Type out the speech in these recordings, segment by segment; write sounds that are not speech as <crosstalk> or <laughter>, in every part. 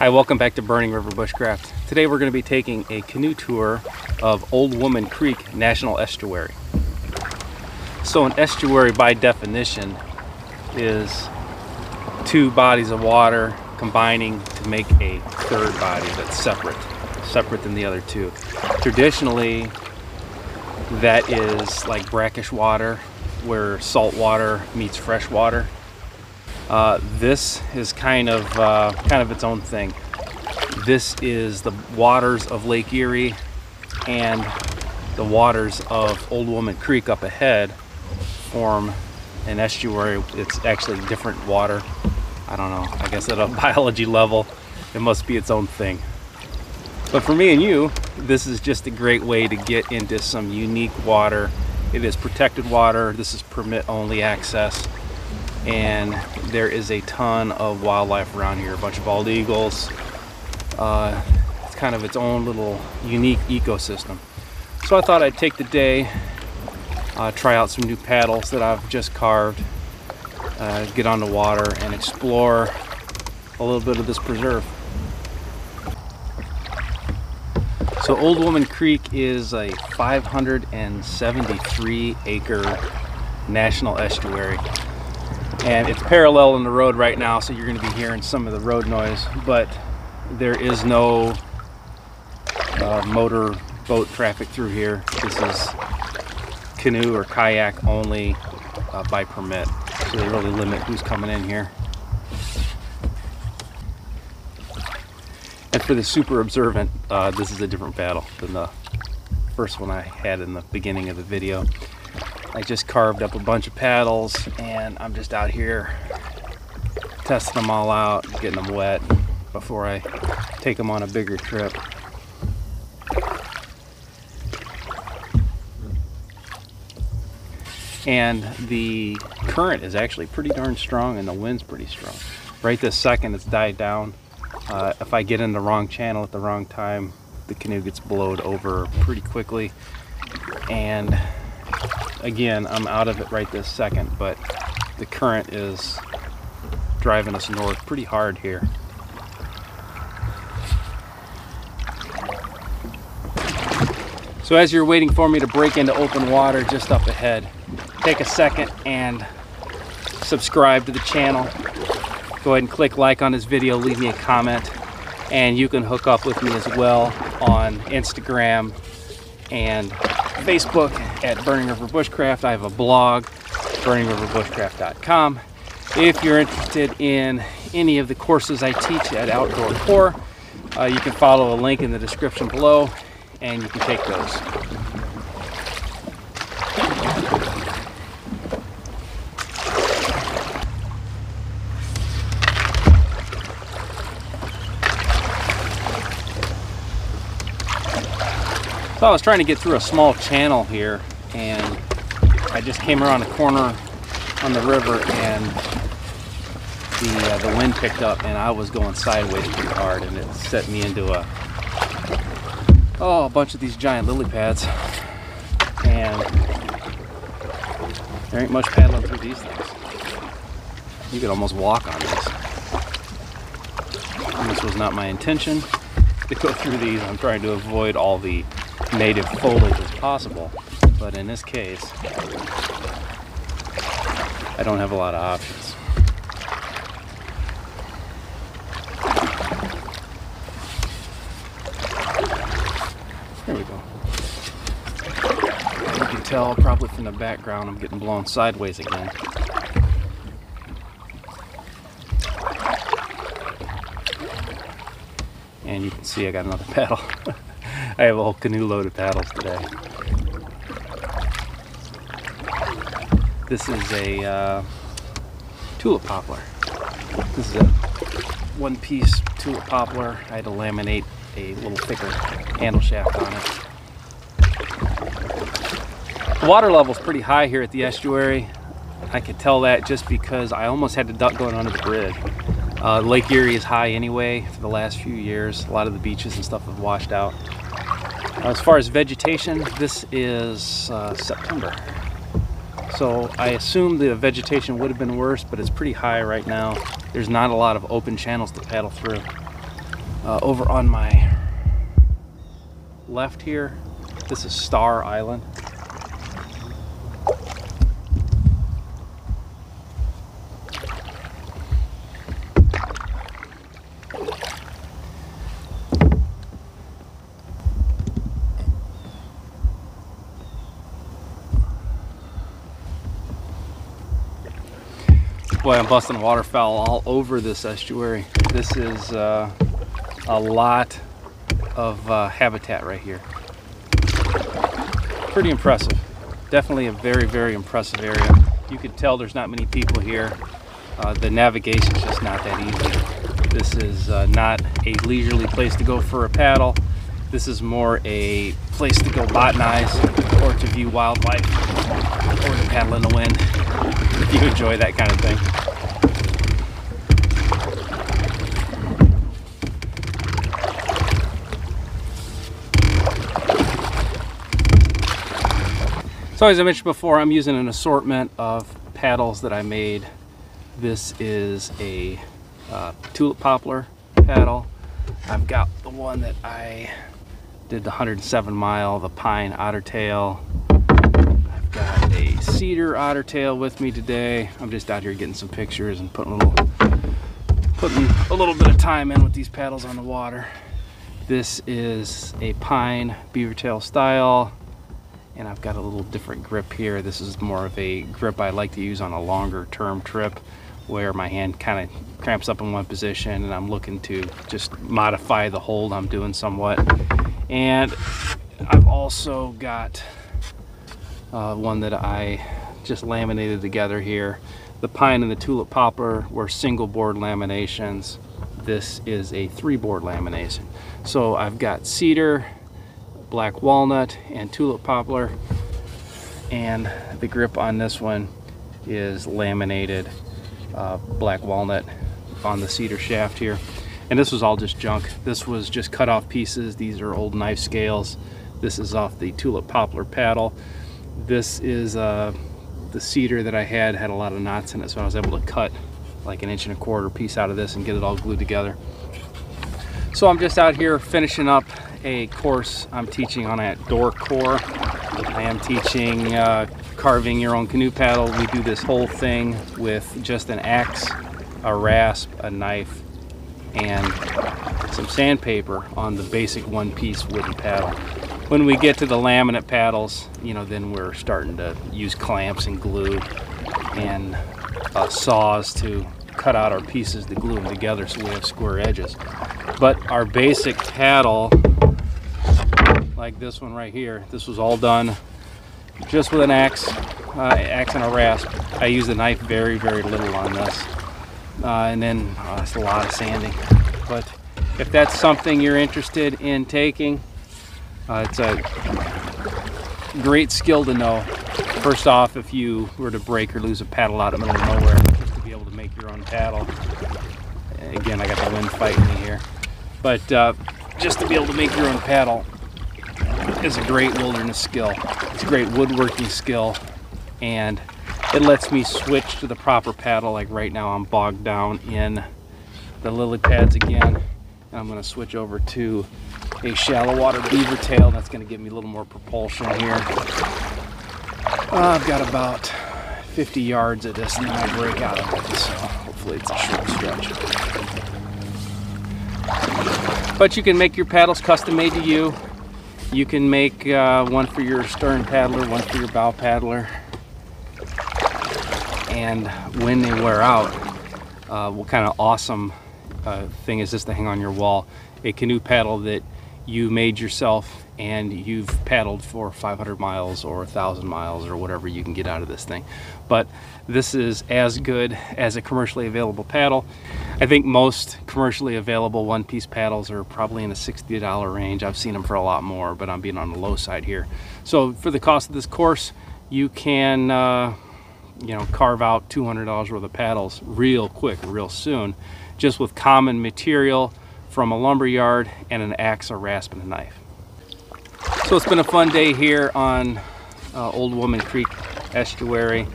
Hi, welcome back to Burning River Bushcraft. Today we're going to be taking a canoe tour of Old Woman Creek National Estuary. So an estuary by definition is two bodies of water combining to make a third body that's separate, separate than the other two. Traditionally, that is like brackish water where salt water meets fresh water uh, this is kind of uh, kind of its own thing. This is the waters of Lake Erie and the waters of Old Woman Creek up ahead form an estuary. It's actually different water. I don't know. I guess at a <laughs> biology level, it must be its own thing. But for me and you, this is just a great way to get into some unique water. It is protected water. This is permit only access and there is a ton of wildlife around here a bunch of bald eagles. Uh, it's kind of its own little unique ecosystem. So I thought I'd take the day uh, try out some new paddles that I've just carved uh, get on the water and explore a little bit of this preserve. So Old Woman Creek is a 573 acre national estuary and it's parallel in the road right now so you're going to be hearing some of the road noise but there is no uh, motor boat traffic through here. This is canoe or kayak only uh, by permit. So they really limit who's coming in here. And for the super observant uh, this is a different battle than the first one I had in the beginning of the video I just carved up a bunch of paddles and I'm just out here testing them all out, getting them wet before I take them on a bigger trip. And the current is actually pretty darn strong and the wind's pretty strong. Right this second it's died down. Uh, if I get in the wrong channel at the wrong time, the canoe gets blowed over pretty quickly. And again, I'm out of it right this second, but the current is driving us north pretty hard here. So as you're waiting for me to break into open water just up ahead, take a second and subscribe to the channel. Go ahead and click like on this video, leave me a comment, and you can hook up with me as well on Instagram and Facebook at Burning River Bushcraft. I have a blog, burningriverbushcraft.com. If you're interested in any of the courses I teach at Outdoor Core, uh, you can follow a link in the description below and you can take those. So I was trying to get through a small channel here and I just came around a corner on the river and the, uh, the wind picked up and I was going sideways pretty hard and it set me into a oh a bunch of these giant lily pads and there ain't much paddling through these things. You could almost walk on these. And this was not my intention to go <laughs> through these. I'm trying to avoid all the native foliage as possible. But in this case, I don't have a lot of options. There we go. You can tell probably from the background I'm getting blown sideways again. And you can see I got another <laughs> paddle. I have a whole canoe load of paddles today. This is a uh, tulip poplar. This is a one piece tulip poplar. I had to laminate a little thicker handle shaft on it. The water level is pretty high here at the estuary. I could tell that just because I almost had to duck going under the bridge. Uh, Lake Erie is high anyway for the last few years. A lot of the beaches and stuff have washed out. As far as vegetation, this is uh, September. So I assume the vegetation would have been worse, but it's pretty high right now. There's not a lot of open channels to paddle through. Uh, over on my left here, this is Star Island. Boy, I'm busting waterfowl all over this estuary. This is uh, a lot of uh, habitat right here. Pretty impressive. Definitely a very, very impressive area. You can tell there's not many people here. Uh, the navigation's just not that easy. This is uh, not a leisurely place to go for a paddle. This is more a place to go botanize or to view wildlife or to paddle in the wind if <laughs> you enjoy that kind of thing. So as I mentioned before, I'm using an assortment of paddles that I made. This is a uh, tulip poplar paddle. I've got the one that I did the 107 mile, the pine otter tail. Cedar otter tail with me today. I'm just out here getting some pictures and putting a little, putting a little bit of time in with these paddles on the water. This is a pine beaver tail style and I've got a little different grip here. This is more of a grip I like to use on a longer term trip where my hand kind of cramps up in one position and I'm looking to just modify the hold I'm doing somewhat. And I've also got uh, one that I just laminated together here. The pine and the tulip poplar were single board laminations. This is a three board lamination. So I've got cedar, black walnut and tulip poplar and the grip on this one is laminated uh, black walnut on the cedar shaft here and this was all just junk this was just cut off pieces these are old knife scales this is off the tulip poplar paddle this is uh, the cedar that I had had a lot of knots in it so I was able to cut like an inch and a quarter piece out of this and get it all glued together so I'm just out here finishing up a course I'm teaching on Outdoor Core. I am teaching uh, carving your own canoe paddle. We do this whole thing with just an axe, a rasp, a knife, and some sandpaper on the basic one-piece wooden paddle. When we get to the laminate paddles, you know, then we're starting to use clamps and glue and uh, saws to cut out our pieces to glue them together so we have square edges. But our basic paddle like this one right here. This was all done just with an axe, uh, axe and a rasp. I use the knife very, very little on this. Uh, and then oh, that's a lot of sanding. But if that's something you're interested in taking, uh, it's a great skill to know. First off, if you were to break or lose a paddle out in the middle of nowhere, just to be able to make your own paddle. Again, I got the wind fighting me here. But uh, just to be able to make your own paddle is a great wilderness skill. It's a great woodworking skill and it lets me switch to the proper paddle. Like right now I'm bogged down in the lily pads again. And I'm gonna switch over to a shallow water beaver tail. That's gonna give me a little more propulsion here. Uh, I've got about 50 yards of this and then I break out of it. So hopefully it's a short stretch. But you can make your paddles custom made to you. You can make uh, one for your stern paddler, one for your bow paddler. And when they wear out, uh, what kind of awesome uh, thing is this to hang on your wall? A canoe paddle that you made yourself and you've paddled for 500 miles or 1,000 miles or whatever you can get out of this thing. But this is as good as a commercially available paddle. I think most commercially available one-piece paddles are probably in the $60 range. I've seen them for a lot more, but I'm being on the low side here. So for the cost of this course, you can uh, you know, carve out $200 worth of paddles real quick, real soon, just with common material from a lumber yard and an axe, a rasp, and a knife. So it's been a fun day here on uh, Old Woman Creek Estuary.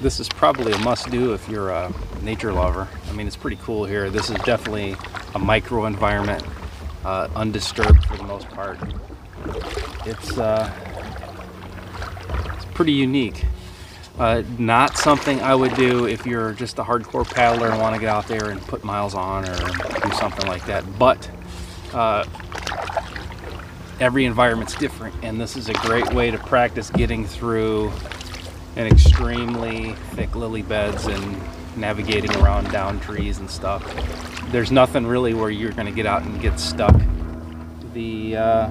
This is probably a must-do if you're a nature lover. I mean, it's pretty cool here. This is definitely a micro environment, uh, undisturbed for the most part. It's, uh, it's pretty unique. Uh, not something I would do if you're just a hardcore paddler and want to get out there and put miles on or do something like that. But uh, every environment's different, and this is a great way to practice getting through an extremely thick lily beds and navigating around down trees and stuff. There's nothing really where you're going to get out and get stuck. The uh,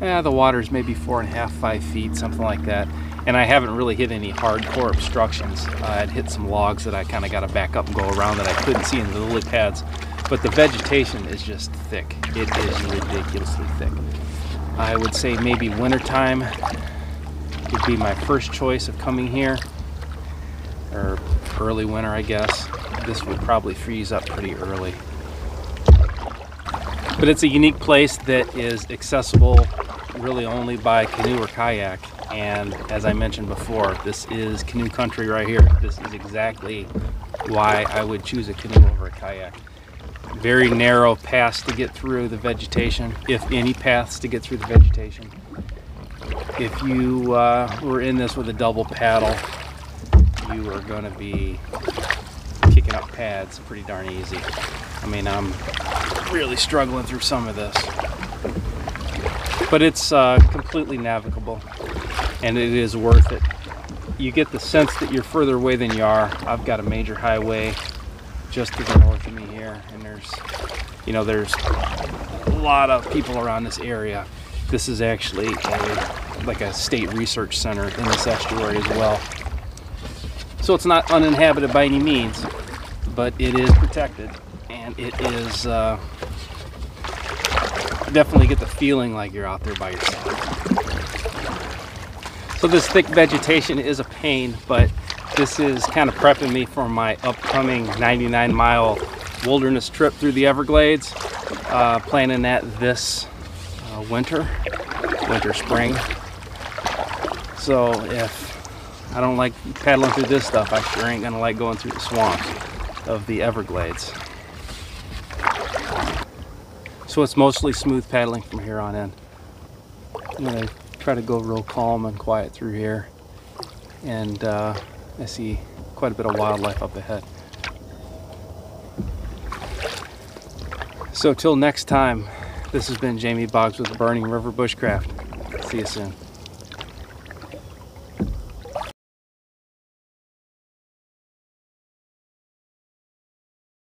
yeah, the water's maybe four and a half, five feet, something like that. And I haven't really hit any hardcore obstructions. Uh, I'd hit some logs that I kind of got to back up and go around that I couldn't see in the lily pads. But the vegetation is just thick. It is ridiculously thick. I would say maybe wintertime would be my first choice of coming here, or early winter, I guess. This would probably freeze up pretty early. But it's a unique place that is accessible really only by canoe or kayak. And as I mentioned before, this is canoe country right here. This is exactly why I would choose a canoe over a kayak. Very narrow paths to get through the vegetation, if any paths to get through the vegetation. If you uh, were in this with a double paddle, you are going to be kicking up pads pretty darn easy. I mean, I'm really struggling through some of this. But it's uh, completely navigable and it is worth it. You get the sense that you're further away than you are. I've got a major highway just to the north of me here and there's, you know, there's a lot of people around this area. This is actually a, like a state research center in this estuary as well. So it's not uninhabited by any means, but it is protected and it is uh, definitely get the feeling like you're out there by yourself. So this thick vegetation is a pain, but this is kind of prepping me for my upcoming 99 mile wilderness trip through the Everglades. Uh, planning that this uh, winter, winter, spring. So if I don't like paddling through this stuff, I sure ain't gonna like going through the swamps of the Everglades. So it's mostly smooth paddling from here on in. I'm gonna try to go real calm and quiet through here. And uh, I see quite a bit of wildlife up ahead. So till next time, this has been Jamie Boggs with Burning River Bushcraft. See you soon.